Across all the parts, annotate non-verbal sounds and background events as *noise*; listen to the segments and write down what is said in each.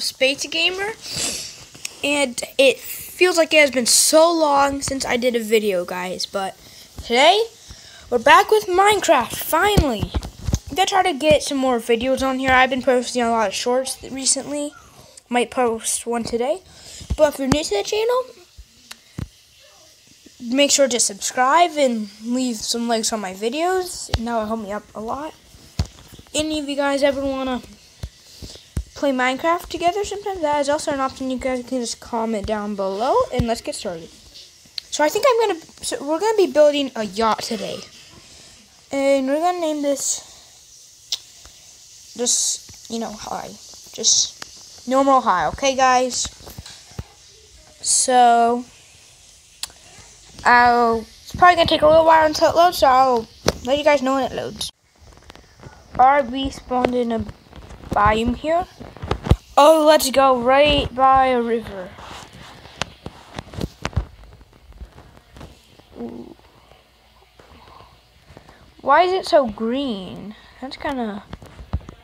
Space Gamer, and it feels like it has been so long since I did a video, guys. But today, we're back with Minecraft, finally. I'm gonna try to get some more videos on here. I've been posting a lot of shorts recently. Might post one today. But if you're new to the channel, make sure to subscribe and leave some likes on my videos. That will help me up a lot. Any of you guys ever want to play Minecraft together sometimes, that is also an option you guys can just comment down below, and let's get started. So I think I'm gonna, so we're gonna be building a yacht today, and we're gonna name this, just, you know, high, just normal high, okay guys? So, I'll, it's probably gonna take a little while until it loads, so I'll let you guys know when it loads. Alright, we spawned in a biome here. Oh, let's go right by a river. Ooh. Why is it so green? That's kind of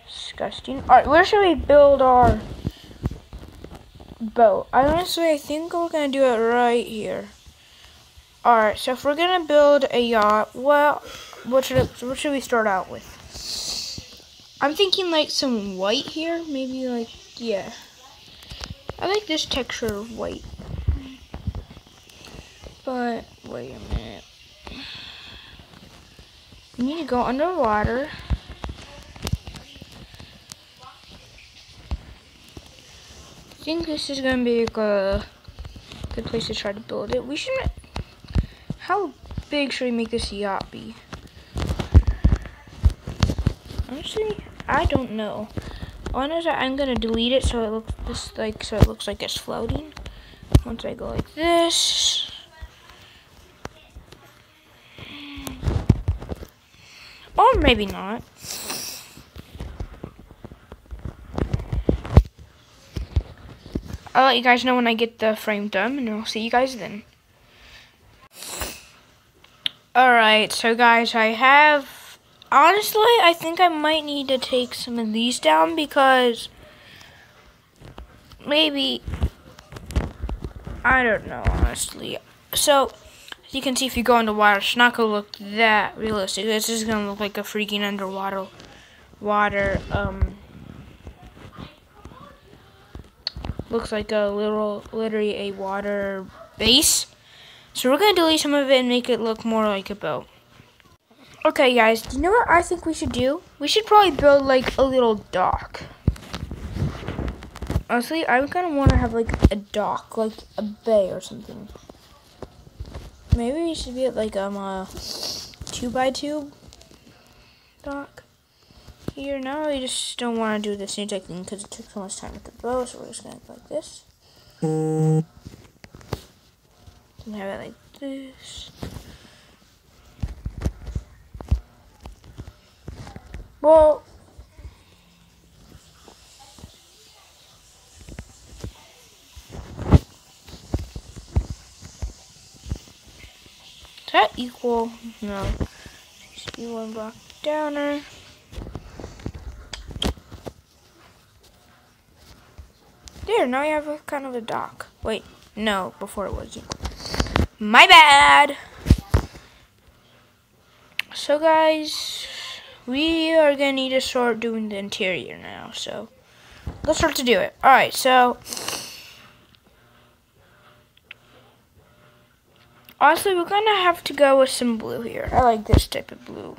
disgusting. Alright, where should we build our boat? I honestly, I think we're going to do it right here. Alright, so if we're going to build a yacht, well, what should, it, what should we start out with? I'm thinking like some white here, maybe like, yeah. I like this texture of white. But, wait a minute. We need to go underwater. I think this is going to be like a good place to try to build it. We should, how big should we make this yacht be? Honestly, I don't know. That I'm gonna delete it so it looks just like so it looks like it's floating. Once I go like this. Or maybe not. I'll let you guys know when I get the frame done and I'll see you guys then. Alright, so guys, I have honestly, I think I might need to take some of these down because maybe, I don't know, honestly. So, as you can see, if you go underwater, it's not going to look that realistic. It's just going to look like a freaking underwater, water, um, looks like a little, literally a water base. So we're going to delete some of it and make it look more like a boat. Okay, guys, do you know what I think we should do? We should probably build, like, a little dock. Honestly, I kind of want to have, like, a dock, like a bay or something. Maybe we should be at, like, um, a 2 by 2 dock here. Now we just don't want to do the same thing because it took so much time with the bow, so we're just going to go like this. And have it like this. Well, does that equal? No. See one block downer. There, now you have a kind of a dock. Wait, no, before it was equal. My bad! So guys, we are gonna need to start doing the interior now. So let's start to do it. All right, so honestly, we're gonna have to go with some blue here. I like this type of blue.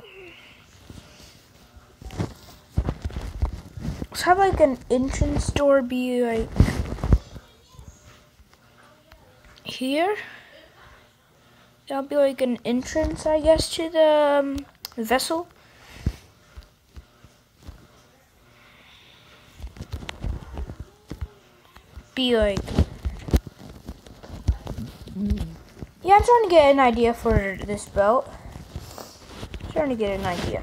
Let's have like an entrance door be like here. That'll be like an entrance, I guess, to the um, vessel. Be like... Yeah, I'm trying to get an idea for this belt. I'm trying to get an idea.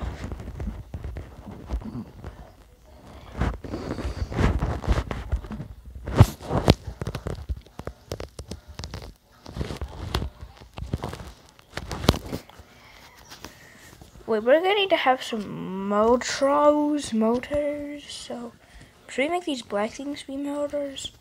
Wait, we're gonna need to have some motros, motors, so Should we make these black things beam holders?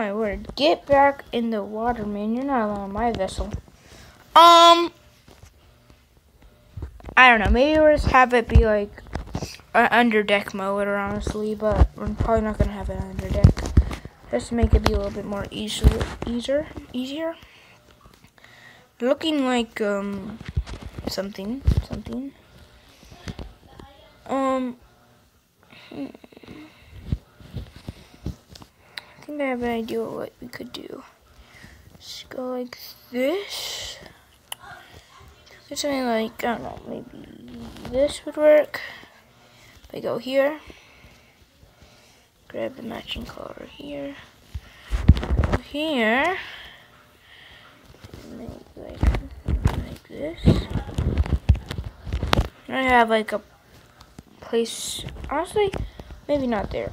My word. Get back in the water, man. You're not on my vessel. Um. I don't know. Maybe we'll just have it be like an under deck motor, honestly, but we're probably not gonna have it under deck. Just to make it be a little bit more easier, easier, easier. Looking like um something, something. Um. Hmm. I think I have an idea what we could do. Just go like this. There's something like, I don't know, maybe this would work. If I go here, grab the matching color here, go here, make like, like this. I have like a place, honestly, maybe not there.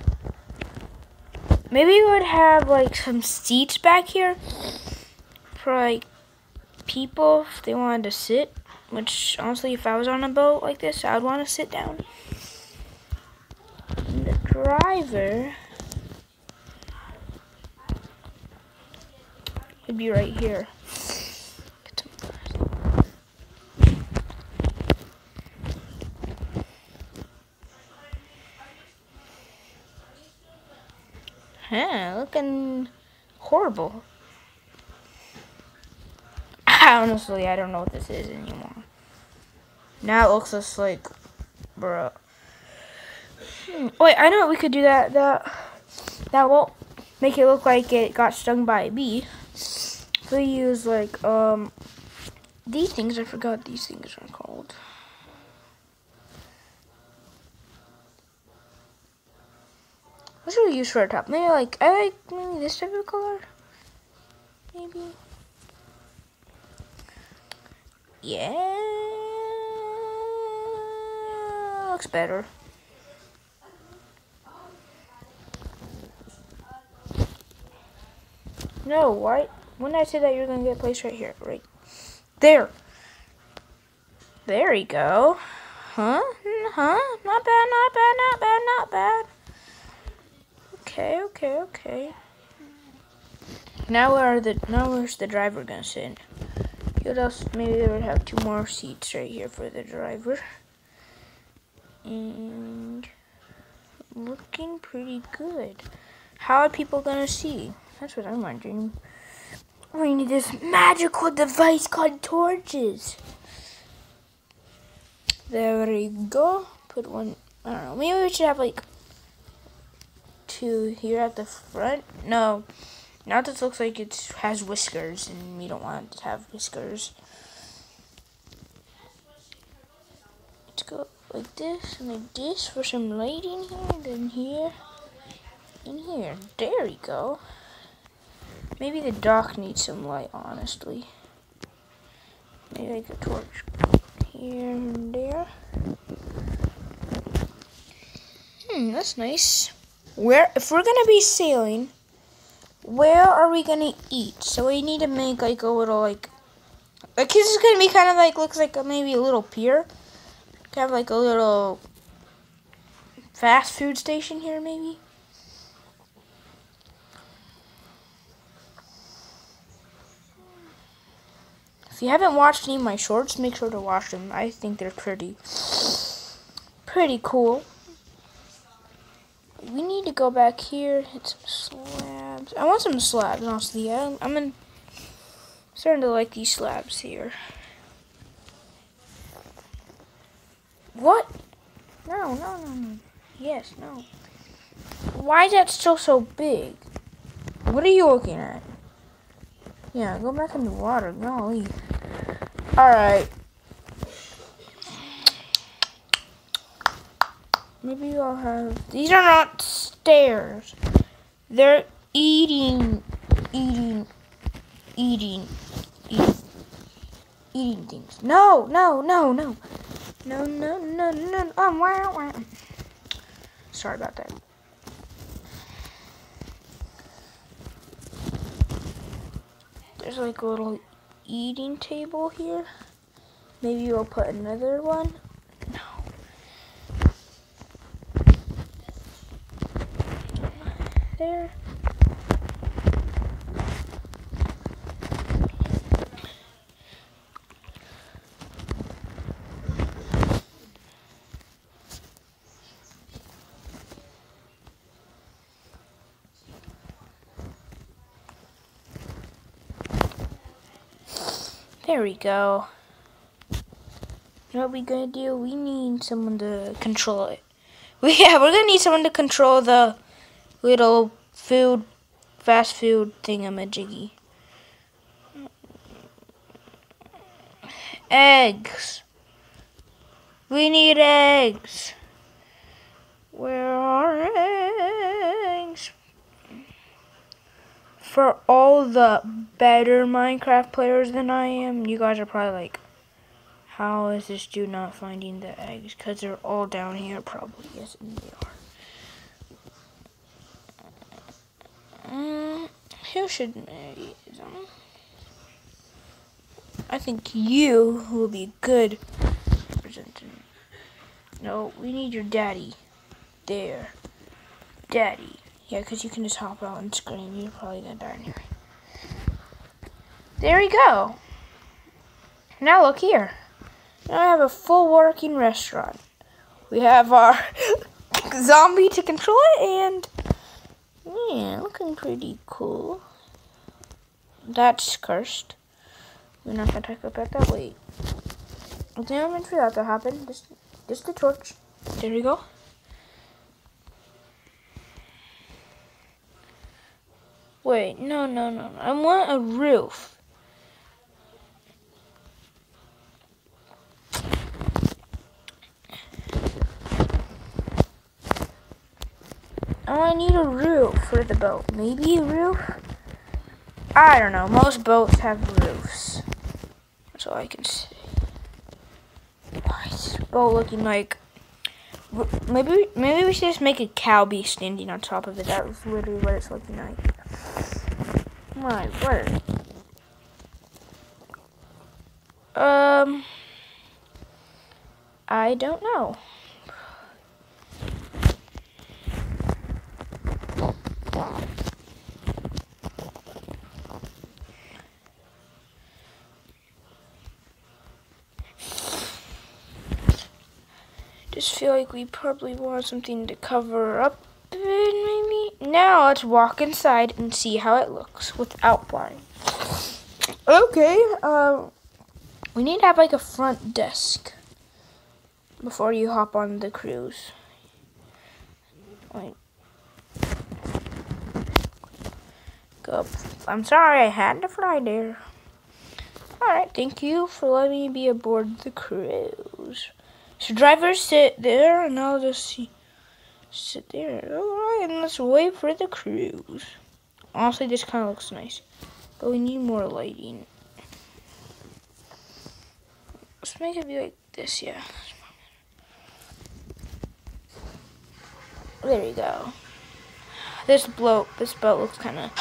Maybe we would have like some seats back here for like people if they wanted to sit. Which honestly, if I was on a boat like this, I'd want to sit down. And the driver would be right here. Huh, looking horrible. *laughs* Honestly, I don't know what this is anymore. Now it looks just like, bro. Hmm, wait, I know what we could do that. That that won't make it look like it got stung by a bee. we use like um these things. I forgot these things are called. What should we use for a top? Maybe like, I like maybe this type of color? Maybe. Yeah. Looks better. No, why? When I say that, you're going to get placed right here. Right there. There you go. Huh? Hmm, huh? Not bad, not bad, not bad, not bad. Okay, okay, okay. Now where are the now where's the driver gonna sit? What else? Maybe they would have two more seats right here for the driver. And looking pretty good. How are people gonna see? That's what I'm wondering. We need this magical device called torches. There we go. Put one. I don't know. Maybe we should have like to here at the front. No, now this looks like it has whiskers, and we don't want it to have whiskers. Let's go like this and like this for some lighting here, then here, and here. There we go. Maybe the dock needs some light, honestly. Maybe like a torch here and there. Hmm, that's nice where if we're gonna be sailing, where are we gonna eat? So we need to make like a little like like this is gonna be kind of like looks like a, maybe a little pier. Have like a little fast food station here, maybe. If you haven't watched any of my shorts, make sure to watch them. I think they're pretty, pretty cool we need to go back here, hit some slabs. I want some slabs, honestly. I'm, I'm in, starting to like these slabs here. What? No, no, no, no. Yes, no. Why is that still so big? What are you looking at? Yeah, go back in the water. Golly. Alright. Maybe I'll have. These are not stairs. They're eating, eating, eating, eating, eating things. No, no, no, no, no, no, no, no. Oh, wow, wow. Sorry about that. There's like a little eating table here. Maybe we'll put another one. There we go. What we gonna do? We need someone to control it. *laughs* We yeah, we're gonna need someone to control the little food, fast food thingamajiggy. Eggs. We need eggs. Where are eggs? For all the better Minecraft players than I am, you guys are probably like, how is this dude not finding the eggs? Because they're all down here, probably. Yes, they are. Mm, who should marry them? I think you will be good representative. No, we need your daddy. There. Daddy. Yeah, because you can just hop out and scream. You're probably going to die. There we go. Now look here. Now I have a full working restaurant. We have our *laughs* zombie to control it and yeah, looking pretty cool. That's cursed. We're not gonna talk about that. Wait. I I meant for that to happen. Just just the torch. There we go. Wait, no, no, no. I want a roof. Oh, I need a roof for the boat. Maybe a roof? I don't know. Most boats have roofs. That's all I can say. Why is this boat looking like... Maybe maybe we should just make a cow be standing on top of it. That was literally what it's looking like. My word. Um... I don't know. Just feel like we probably want something to cover up maybe. Now let's walk inside and see how it looks without blind. Okay, uh, we need to have like a front desk before you hop on the cruise. Go. I'm sorry, I had to fly there. Alright, thank you for letting me be aboard the cruise. So drivers sit there and I'll just see, sit there. Alright, and let's wait for the cruise. Honestly, this kind of looks nice. But we need more lighting. Let's make it be like this, yeah. There we go. This boat, this boat looks kind of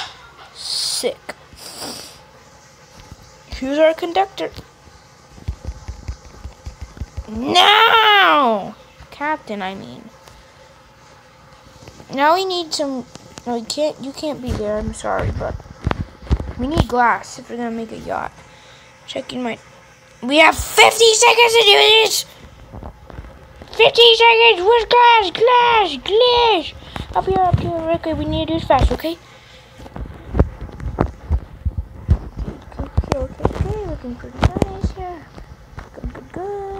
sick. Who's our conductor? No! Captain, I mean. Now we need some... No, you can't, you can't be there. I'm sorry, but... We need glass if we're going to make a yacht. Checking my... We have 50 seconds to do this! 50 seconds! Where's glass? Glass! Glass! Up here, up here. Okay, we need to do this fast? Okay, okay, okay. Looking pretty nice here. Good, good, good.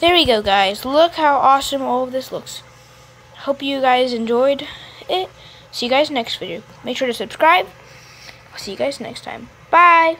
There we go, guys. Look how awesome all of this looks. Hope you guys enjoyed it. See you guys next video. Make sure to subscribe. I'll see you guys next time. Bye.